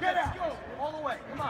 Get out! All the way. Come on.